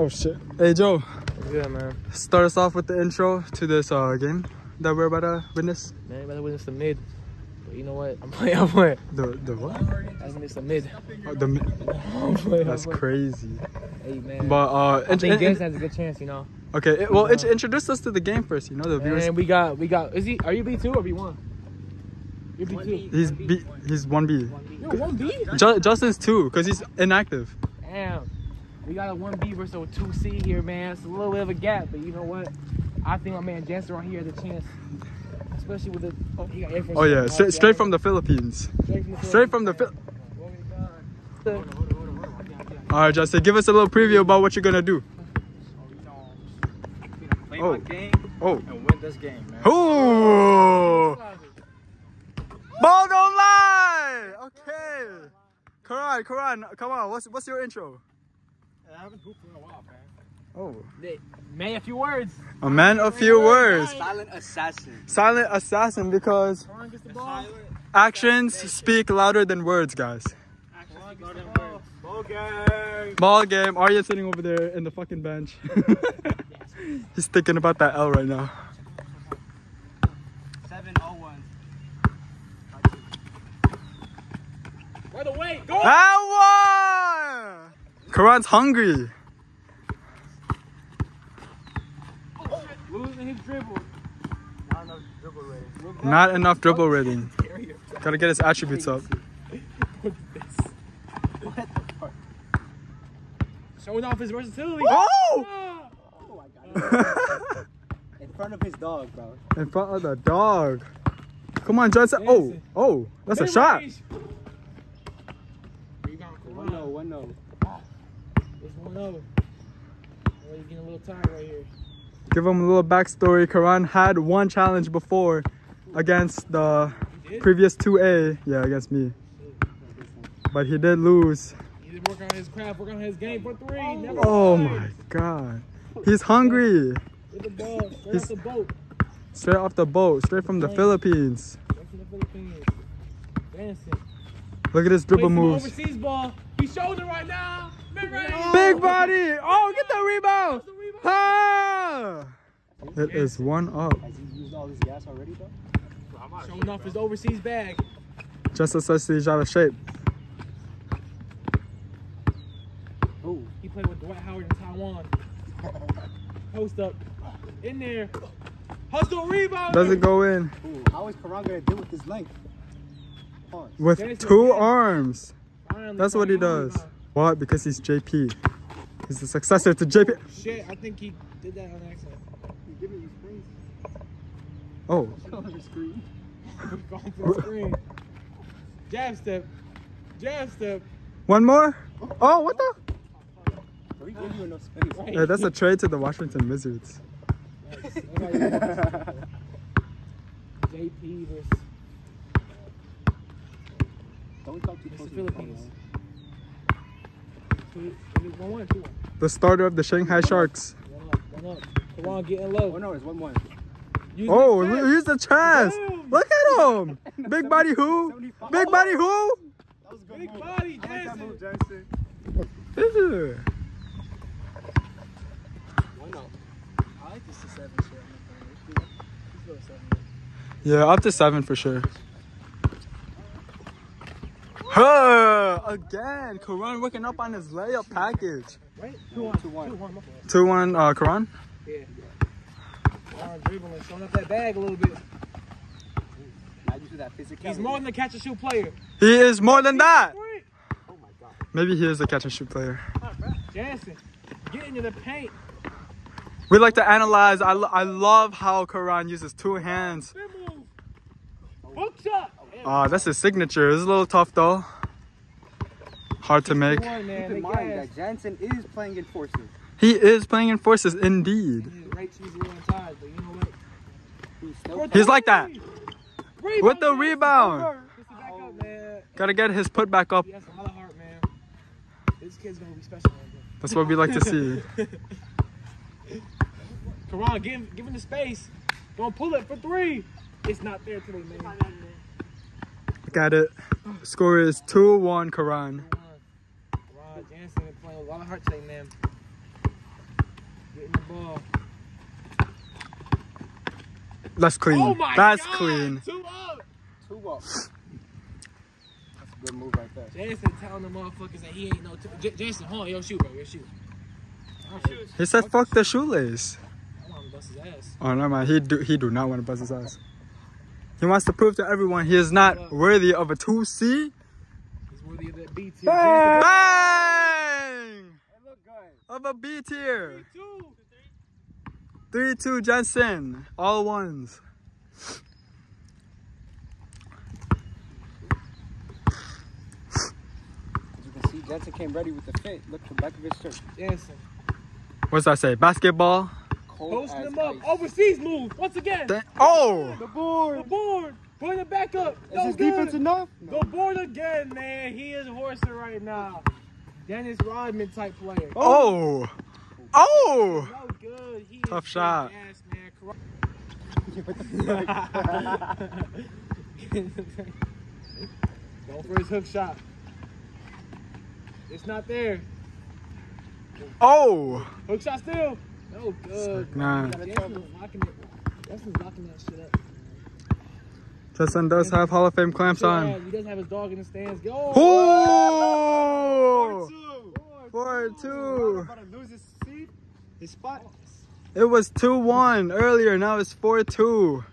Oh shit. Hey Joe, Yeah, man. start us off with the intro to this uh, game that we're about to witness. Man, about to witness the mid. But you know what? I'm playing. I'm playing. The the what? I witness the mid. Oh, the mi- I'm playing. that's I'm crazy. Hey, man. But uh, I think in- James has a good chance, you know. okay. it- well, int- introduce us to the game first. You know the viewers. And we got, we got. Is he? Are you B two or B one? You're B two. He's B. He's one B. You're one B. Justin's two because he's inactive. Damn. We got a one B versus a two C here, man. It's a little bit of a gap, but you know what? I think my man Jansen right here has a chance. Especially with the oh, he got Air Force Oh yeah, One. straight, straight from the Philippines. straight from the Straight. Phil- Philippines. All right, Justin, give us a little preview about what you're gonna do. Oh. my game Oh. and win this game, man. Ooh. Ball don't lie. Okay. Karan, Karan, come on. What's what's your intro? I haven't hooped in a while, man. Oh. May a few words. A man of few words. Silent assassin. Silent assassin because Karan gets the ball. actions speak louder than words, guys. Ball game. Ball game. Arya sitting over there in the fucking bench. He's thinking about that L right now. Oh By the way, Go. That one! Karan's hungry. Losing his dribble. Not enough dribble rating. Not enough dribble rating. Gotta get his attributes up. Showing off his versatility. Oh! Ah. In front of his dog, bro. In front of the dog. Come on, Johnson. Oh, oh, that's a shot. One Karan. no, one no. It's 1 0. Oh, you're getting a little tired right here. Give him a little backstory. Karan had one challenge before against the previous 2A. Yeah, against me. But he did lose. He did work on his craft, work on his game for three. Never Oh my god. He's hungry. With the ball, straight He's- off the boat. Straight off the boat, straight from the Philippines. From the Philippines. Dancing. Look at his dribble moves. Overseas ball. He's shouldering right now. Mid-range. Big body. Oh, get the rebound. That's the rebound. Ah! It is one up. Has he used all his gas already, though? Showing off his overseas bag. Just as he's out of shape. Oh, He played with Dwight Howard in Taiwan. Post up. In there. Hustle rebound. Doesn't go in ooh. How is Karan gonna do with his length? Pause. with Jason two arms. Finally, That's what he finally. does. What? Because he's JP. He's the successor to JP. Shit, I think he did that on accident. Give me your screen. Oh, Show him your screen. Going for the screen. Jab step. Jab step. one more? Oh, what the? Bro, he gave you enough space. Right. Yeah, that's a trade to the Washington Wizards. JP versus Don't talk too close the to the Philippines. Phone, two. two- One one, two one. The starter of the Shanghai Sharks. One up, one up. Come on, getting man. Oh, low. no, it's 1 1. Use Oh, the look- here's the chance. Boom. Look at him. Big body who? 75. Big body who? That was a good Big move. body, I like that Jason. move, Jason. Ew. 1 0. I like this to 7 shit. I'm not playing. Let's go 7. Yeah, up to seven for sure. Huh, again, Karan working up on his layup package. Right? Two one. 2 1. Two one. 2 1, uh, Karan. Yeah. Aaron dribbling, showing up that bag a little bit. Not used to that physicality. He's more than a catch and shoot player. He is more than that. Oh my god. Maybe he is a catch and shoot player. Jansen, getting in the paint. We like to analyze. I, lo- I love how Karan uses two hands. Spin move. Hook shot. Uh, that's his signature. It's a little tough though. Hard to make. One. Keep in mind that Jansen is playing in forces. He is playing in forces indeed. Right cheese a little inside, you know? He's He's like that. Rebound, With the Jansen. rebound. Just to back up, man. Gotta get his put back up. He has a lot of heart. This kid's gonna be special. That's what we like to see. Karan, give him, give him the space. Don't pull it for three. It's not there today, man. Look at it. Score is 2 1 Karan. Karan Jansen is playing with a lot of heart today, man. Getting the ball. That's clean. Oh my That's God! clean. Two up. Two up. That's a good move right there. Jansen telling the motherfuckers that he ain't no two. J- Jansen, hold on, yo, shoot, bro, yo, shoot. He said, "Fuck the shoelace." I want to bust his ass. Oh no, man. He do he do not want to bust his ass. He wants to prove to everyone he is not worthy of a two C. He's worthy of that B tier. Bang! It looked good. Of a B tier. 3-2. Three two Jansen. All ones. As you can see, Jansen came ready with the fit. Look at the back of his shirt. Jansen. What's that say? Basketball. Cold Posting as him up. ice. Overseas move. Once again. Th- oh! The board. The board. Bring it back up. Is No his good. defense enough? The board again, man. He is horsing right now. Dennis Rodman type player. Oh! Oh! oh! No good. He Tough is shot. Ass, man. Going for his hook shot. It's not there. Oh! Hook shot still. No good. Sick, nah. Jansen's locking locking that shit up. Justin does have Hall of Fame clamps on. He doesn't have his dog in the stands. Go. Oh! Four two. About to lose his seat, his spot. It was 2 1 earlier. Now it's 4 2.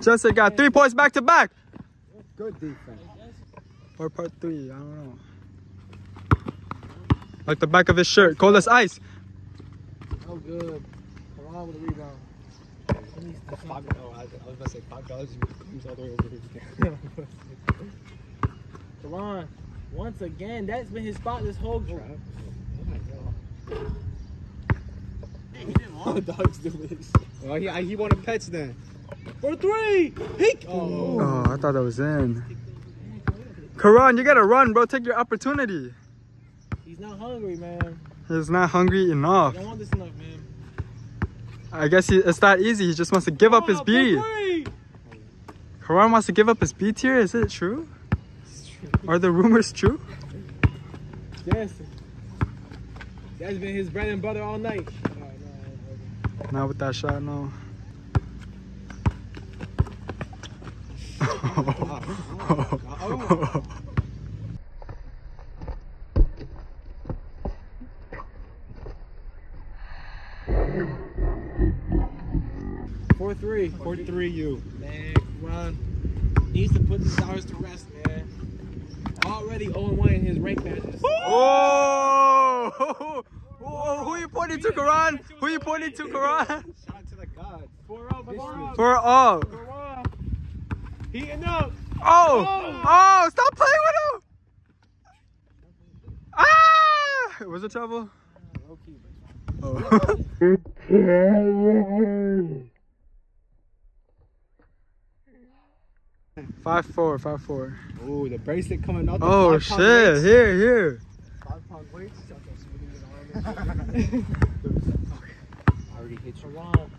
Justin got three points back to back. Good defense. Or part three. I don't know. Like the back of his shirt. Cold as ice. No good. Come on with the rebound. He needs to Five, oh, I, I was about to say five dollars comes all the way over here. Karan, once again, that's been his spot this whole trap. All the dogs do this. Oh, well, he, he wanted pets then. For three! Peek! Oh. Oh, I thought that was in. Karan, you gotta run, bro. Take your opportunity. He's not hungry, man. He's not hungry enough. Don't want this enough, man. I guess he, it's that easy. He just wants to give up his Oh, B. Karan wants to give up his B tier. Is it true? Are the rumors true? Yes. That's been his bread and butter all night. Oh, no, no, Not with that shot, no. Oh, no. Four three. Four three you. Man, Karan needs to put the stars to rest, man. Already 0-1 in his rank matches. Oh! oh! Whoa, who you pointing to, Karan? Who you pointing to, Karan? Shout out to the gods. Four up, four up. For all. Heating up. Oh! Oh! Stop playing with him! Ah! Was it trouble? Oh. five four, five four. Oh, the bracelet coming out. The Oh five shit! weights. Here, here. Five pound weights. I already hit you. Karan.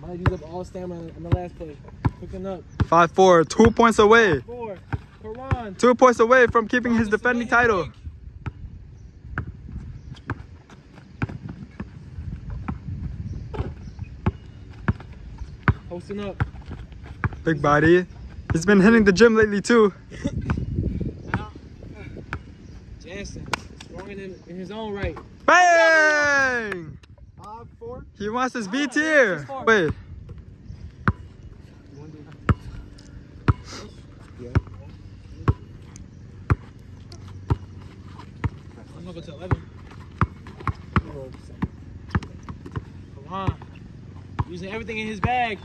Might use up all stamina in the last play. Cooking up. Five four. Two points away. Four. Karan. Two points away from keeping his defending title. Posting up. Big body. He's been hitting the gym lately too. Jansen. Strong in, in his own right. Bang! Five four. He wants his B tier. Wait. You want to do? Yeah. I'm gonna go to 11. Karan. Using everything in his bag.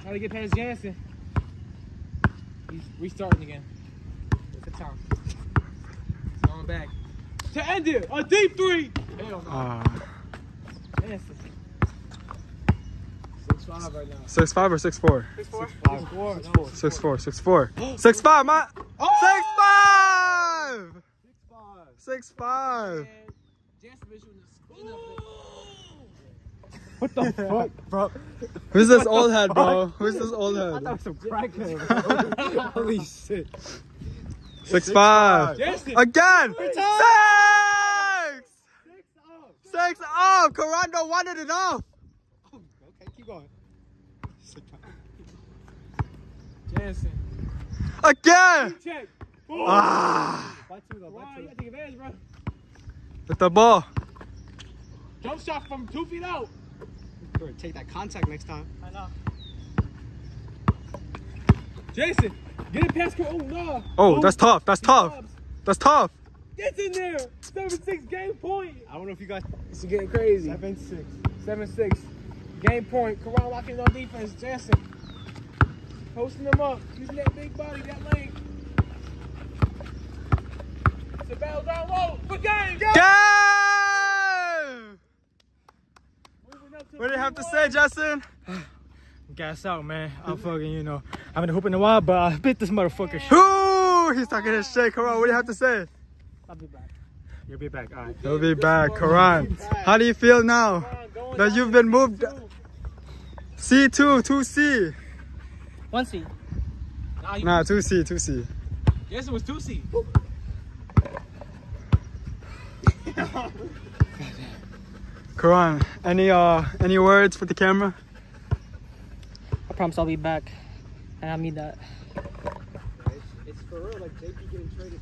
Trying to get past Jansen. He's restarting again. It's the time. He's going back. To end it! A deep three! Hell no. Uh, Jansen. 6-5 right now. six five or six four? Six four. Five. Six four. Six No. four. Six four. Six four. Six five. My. Six five. Six five. Six five. And Jansen been shooting the spin up there. What the fuck, bro? Who's this old head, bro? Who's this old I head? thought it was some crackhead. Holy shit. Six five. Again. Six. Six up. Six up. enough. Corando wanted enough. Oh, okay, keep going. Jansen. Again. Check. Ah. By two though, Wow, by you two. gotta take advantage, bro. With the ball. Jump shot from two feet out. Bro, take that contact next time. I know. Jason, get it past. Uh, oh no. Oh, that's tough. That's tough. That's tough. Gets in there. Seven six game point. I don't know if you guys. This is getting crazy. Seven six. Seven six. Game point. Corral locking on defense. Jason. Posting them up. Using that big body, that length. It's a battle down low. For game. Go! Game. Moving up to What do you have to say, Justin? Gas out, man. I'm fucking, you know, I haven't hooping in a while, but I bit this motherfucker. shit. Ooh, he's talking his shit. Come on, what do you have to say? I'll be back. You'll be back. All right. He'll be back. Karan, how do you feel now Come on, that you've been moved. C2, 2C? 1C. Nah, you, Nah, 2C, 2C. Yes, it was two seed. Karan, any uh any words for the camera? I promise I'll be back. And I mean that. It's, it's for real, like JP getting traded.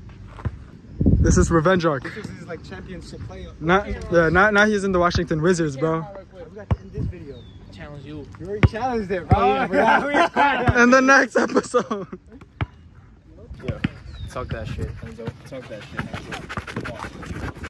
This is Revenge Arc. This is like championship play. Not yeah, not now he's in the Washington Wizards, bro. We got to end this video. Challenge you. You already challenged it, bro. Oh, yeah. In the next episode. Talk that shit. Talk that shit.